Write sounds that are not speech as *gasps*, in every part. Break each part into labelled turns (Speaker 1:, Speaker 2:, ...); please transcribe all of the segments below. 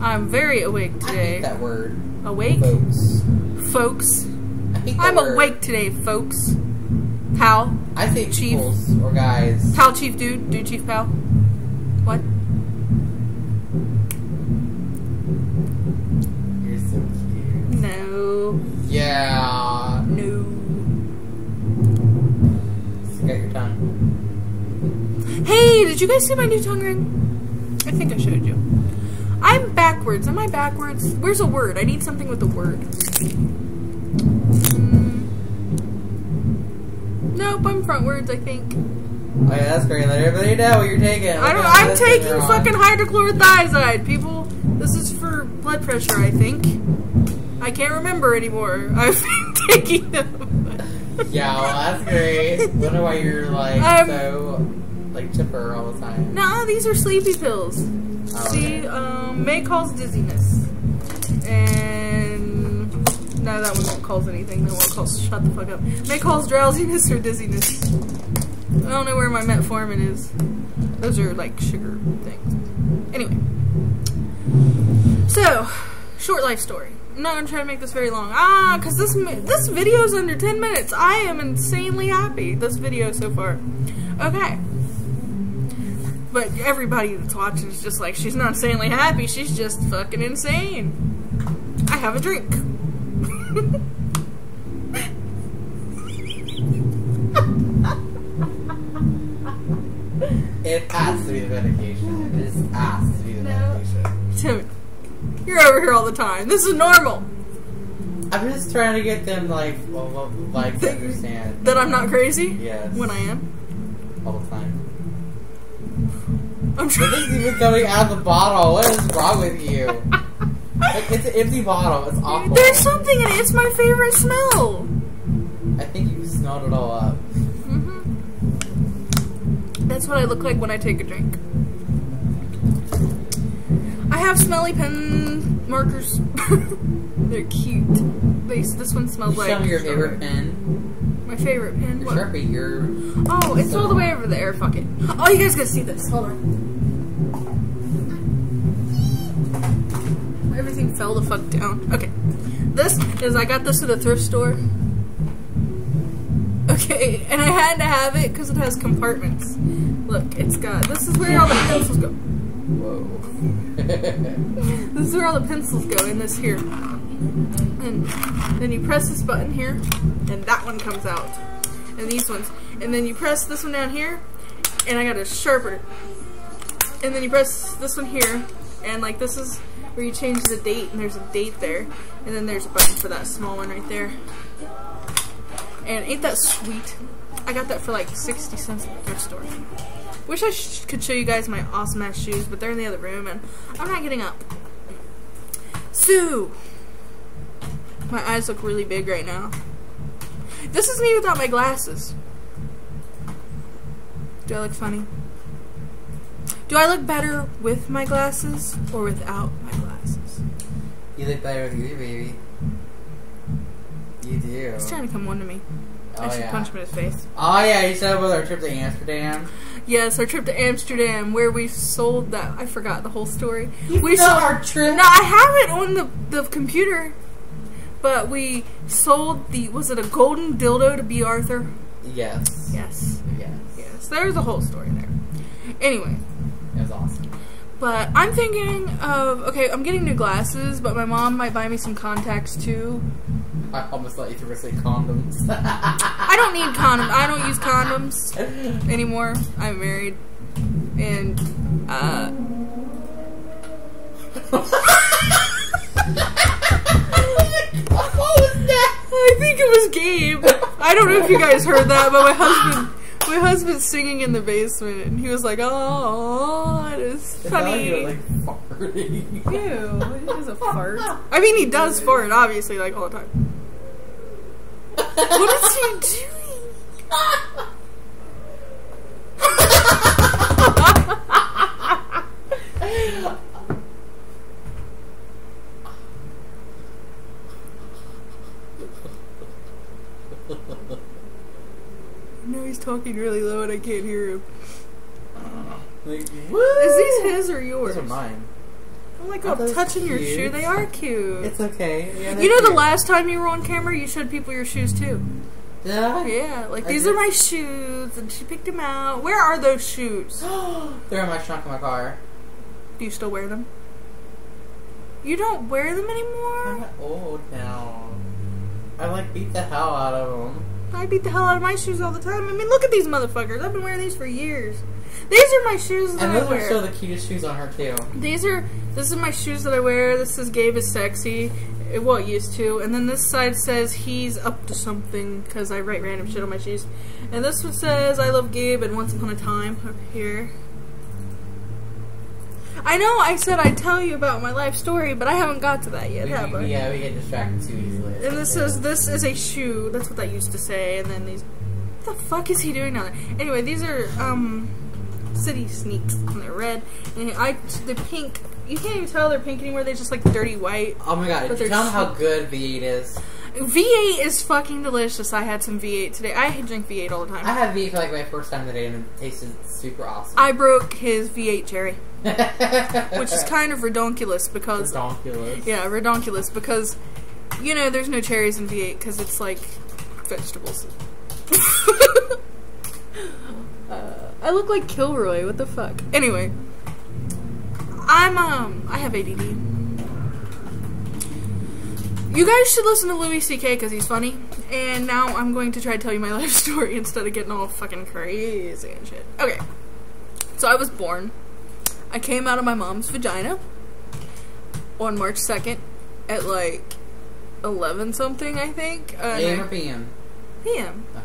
Speaker 1: I'm very awake
Speaker 2: I
Speaker 1: today.
Speaker 2: that word,
Speaker 1: Awake,
Speaker 2: folks.
Speaker 1: folks.
Speaker 2: I hate that
Speaker 1: I'm
Speaker 2: word.
Speaker 1: awake today, folks. Pal,
Speaker 2: I say
Speaker 1: Chief.
Speaker 2: or guys.
Speaker 1: pal, chief, dude, dude, chief, pal. What?
Speaker 2: You're so cute.
Speaker 1: No,
Speaker 2: Yeah.
Speaker 1: no.
Speaker 2: Stick out your tongue.
Speaker 1: Hey, did you guys see my new tongue ring? I think I. I'm backwards. Am I backwards? Where's a word? I need something with a word. Mm. Nope, I'm frontwards, I think.
Speaker 2: Yeah, that's great. Let everybody know what you're taking.
Speaker 1: I don't, I'm taking fucking hydrochlorothiazide, people. This is for blood pressure, I think. I can't remember anymore. *laughs* I've been taking them.
Speaker 2: Yeah, well, that's great. *laughs* Wonder why you're like
Speaker 1: Um,
Speaker 2: so like chipper all the time.
Speaker 1: No, these are sleepy pills.
Speaker 2: Oh,
Speaker 1: See,
Speaker 2: okay.
Speaker 1: um, May cause dizziness. And no, that one won't cause anything. That one calls shut the fuck up. May cause drowsiness or dizziness. I don't know where my metformin is. Those are like sugar things. Anyway, so short life story. I'm not gonna try to make this very long. Ah, cause this this video is under 10 minutes. I am insanely happy. This video so far. Okay. But everybody that's watching is just like, she's not insanely happy, she's just fucking insane. I have a drink.
Speaker 2: It has to be the medication. It just has to be the
Speaker 1: No.
Speaker 2: medication.
Speaker 1: Timmy, you're over here all the time. This is normal.
Speaker 2: I'm just trying to get them like, well, well, like to understand.
Speaker 1: That I'm not crazy
Speaker 2: Yes.
Speaker 1: when I am.
Speaker 2: all the time.
Speaker 1: I'm
Speaker 2: This
Speaker 1: trying.
Speaker 2: is even coming out of the bottle. What is wrong with you? like it's an empty bottle. It's awful.
Speaker 1: There's something in it. It's my favorite smell.
Speaker 2: I think you smelled it all up.
Speaker 1: hmm That's what I look like when I take a drink. I have smelly pen markers. *laughs* They're cute. They, this one smells
Speaker 2: You
Speaker 1: like
Speaker 2: show me your favorite pen.
Speaker 1: My favorite pen.
Speaker 2: Your
Speaker 1: What?
Speaker 2: Sharpie. Your
Speaker 1: Oh, it's all the way over there. Fuck it. Oh, you guys gotta see this. Hold on. Fell the fuck down. Okay. This is I got this at a thrift store. Okay, and I had to have it because it has compartments. Look, it's got. This is where all the pencils go.
Speaker 2: whoa. *laughs*
Speaker 1: This is where all the pencils go in this here. And then you press this button here, and that one comes out. And these ones. And then you press this one down here, and I got a sharpener. And then you press this one here, and like this is where you change the date, and there's a date there. And then there's a button for that small one right there. And ain't that sweet? I got that for like 60 cents at the thrift store. Wish I sh could show you guys my awesome ass shoes, but they're in the other room and I'm not getting up. Sue! My eyes look really big right now. This is me without my glasses. Do I look funny? Do I look better with my glasses or without my glasses?
Speaker 2: You look better with you, baby. You do.
Speaker 1: He's trying to come one to me. Oh, I
Speaker 2: Oh
Speaker 1: should
Speaker 2: yeah.
Speaker 1: punch him in his face.
Speaker 2: Oh yeah, you said about our trip to Amsterdam.
Speaker 1: Yes, our trip to Amsterdam where we sold that. I forgot the whole story.
Speaker 2: You
Speaker 1: we sold
Speaker 2: our trip?
Speaker 1: No, I have it on the the computer. But we sold the was it a golden dildo to Bea Arthur?
Speaker 2: Yes.
Speaker 1: Yes.
Speaker 2: Yes.
Speaker 1: Yes. There's a whole story there. Anyway,
Speaker 2: It was awesome.
Speaker 1: but I'm thinking of okay, I'm getting new glasses, but my mom might buy me some contacts too.
Speaker 2: I almost thought you were to say condoms.
Speaker 1: I don't need condoms. I don't use condoms anymore. I'm married, and uh. *laughs*
Speaker 2: what was that?
Speaker 1: I think it was Gabe. I don't know if you guys heard that, but my husband, my husband's singing in the basement, and he was like, "Oh, it is
Speaker 2: It sounded like you
Speaker 1: funny."
Speaker 2: were, like farting.
Speaker 1: Ew, it is a fart. *laughs* I mean, he does fart, obviously, like all the time. What is he doing? *laughs* No, he's talking really low and I can't hear him.
Speaker 2: like,
Speaker 1: Is
Speaker 2: woo!
Speaker 1: these his or yours?
Speaker 2: These are mine.
Speaker 1: Oh my
Speaker 2: Are
Speaker 1: god,
Speaker 2: those
Speaker 1: touching your shoe. They are cute.
Speaker 2: It's okay. Yeah,
Speaker 1: you know the last time you were on camera, you showed people your shoes too.
Speaker 2: Did I?
Speaker 1: Yeah, like
Speaker 2: I
Speaker 1: these
Speaker 2: did.
Speaker 1: are my shoes, and she picked them out. Where are those shoes? *gasps*
Speaker 2: They're in my trunk of my car.
Speaker 1: Do you still wear them? You don't wear them anymore.
Speaker 2: I'm
Speaker 1: anymore?
Speaker 2: old now. I like beat the hell out of them.
Speaker 1: I beat the hell out of my shoes all the time. I mean, look at these motherfuckers. I've been wearing these for years. These are my shoes that I wear.
Speaker 2: And
Speaker 1: I
Speaker 2: those are still the cutest shoes on her too.
Speaker 1: These are this is my shoes that I wear. This says Gabe is sexy. It, well, it used to. And then this side says he's up to something because I write random shit on my shoes. And this one says I love Gabe and Once Upon a Time here. I know I said I'd tell you about my life story, but I haven't got to that yet,
Speaker 2: We-
Speaker 1: have I?
Speaker 2: yeah, we get distracted too easily.
Speaker 1: And this is this is a shoe. That's what that used to say. And then these. What the fuck is he doing now? Anyway, these are um city sneaks, and they're red. And I the pink. You can't even tell they're pink anymore. They're just like dirty white.
Speaker 2: Oh my god,
Speaker 1: But they're
Speaker 2: tell them how good V8 is?
Speaker 1: V8 is fucking delicious. I had some V8 today. I drink V8 all the time.
Speaker 2: I had V8 for like my first time today and it tasted super awesome.
Speaker 1: I broke his V8 cherry, which *laughs*
Speaker 2: Which
Speaker 1: is kind of redonkulous because
Speaker 2: ridiculous.
Speaker 1: yeah, redonkulous because you know there's no cherries in V8 because it's like vegetables. *laughs* uh, I look like Kilroy. What the fuck? Anyway, I'm um I have ADD. You guys should listen to Louis C.K. because he's funny. And now I'm going to try to tell you my *laughs* life story instead of getting all fucking crazy and shit. Okay. So I was born. I came out of my mom's vagina on March 2nd at like 11 something, I think. Uh,
Speaker 2: AM or PM?
Speaker 1: PM.
Speaker 2: Okay.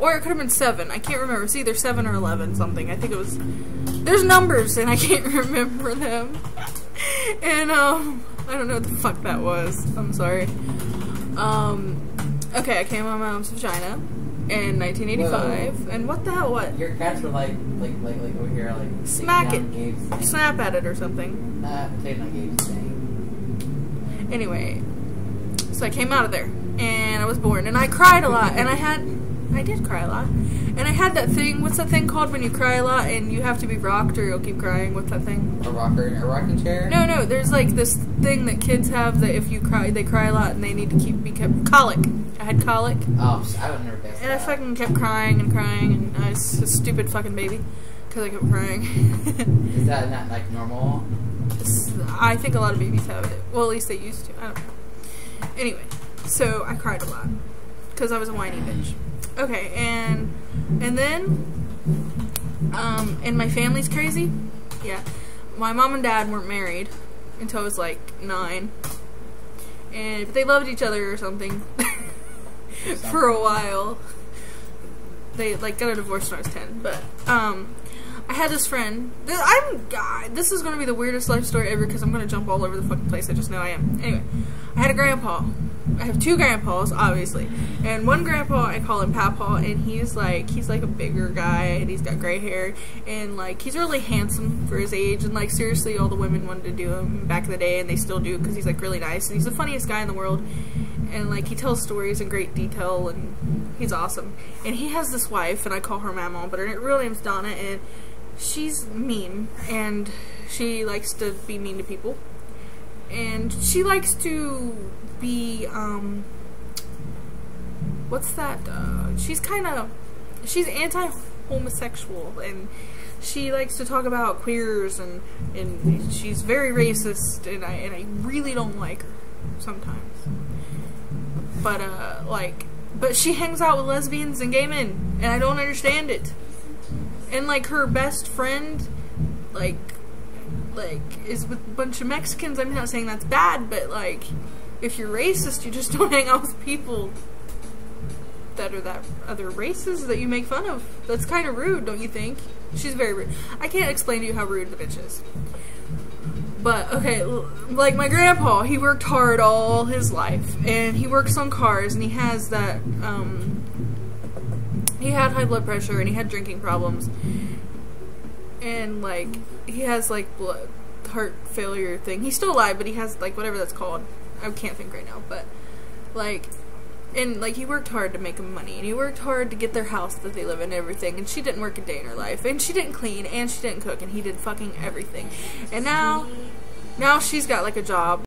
Speaker 1: Or it could have been 7. I can't remember. It's either 7 or 11 something. I think it was. There's numbers and I can't *laughs* remember them. and, um, I don't know what the fuck that was. I'm sorry. Um, okay, I came out of my mom's vagina in 1985. And what the hell? What?
Speaker 2: Your cats were like, like, like, like over here, like
Speaker 1: Smack it.
Speaker 2: down Gabe's thing.
Speaker 1: Snap at it or something.
Speaker 2: Uh, taking down Gabe's thing.
Speaker 1: Anyway, so I came out of there and I was born and I cried a lot and I had I did cry a lot. And I had that thing, what's that thing called when you cry a lot and you have to be rocked or you'll keep crying? What's that thing?
Speaker 2: A rocker, a rocking chair.
Speaker 1: No, no, there's like this thing that kids have that if you cry, they cry a lot and they need to keep be kept colic. I had colic
Speaker 2: Oh, I would never
Speaker 1: and I fucking kept crying and crying and I was a stupid fucking baby because I kept crying.
Speaker 2: Is that *laughs* not like normal?
Speaker 1: It's- I think a lot of babies have it. Well, at least they used to. I don't know. Anyway, so I cried a lot because I was a whiny bitch. Okay, and and then, um, and my family's crazy. Yeah, my mom and dad weren't married until I was like nine, and but they loved each other or something *laughs* for a while. They like got a divorce when I was ten, but um, I had this friend. th- I'm God. This is gonna be the weirdest life story ever because I'm gonna jump all over the fucking place. I just know I am. Anyway, I had a grandpa. I have two grandpas, obviously, and one grandpa I call him Papa, and he's like he's like a bigger guy, and he's got gray hair, and like he's really handsome for his age, and like seriously, all the women wanted to do him back in the day, and they still do because he's like really nice, and he's the funniest guy in the world, and like he tells stories in great detail, and he's awesome, and he has this wife, and I call her Mama, but her real name's Donna, and she's mean, and she likes to be mean to people and she likes to be um what's that uh she's kind of she's anti-homosexual and she likes to talk about queers and and she's very racist and I and I really don't like her sometimes but uh like but she hangs out with lesbians and gay men and I don't understand it and like her best friend like like is with a bunch of Mexicans. I'm not saying that's bad, but like if you're racist, you just *laughs* don't hang out with people that are that other races that you make fun of. That's kind of rude, don't you think? She's very rude. I can't explain to you how rude the bitch is. But okay, like my grandpa, he worked hard all his life, and he works on cars, and he has that. um He had high blood pressure, and he had drinking problems, and like he has like blood heart failure thing. He's still alive, but he has like whatever that's called. I can't think right now, but like and like he worked hard to make him money and he worked hard to get their house that they live in and everything and she didn't work a day in her life and she didn't clean and she didn't cook and he did fucking everything and now now she's got like a job.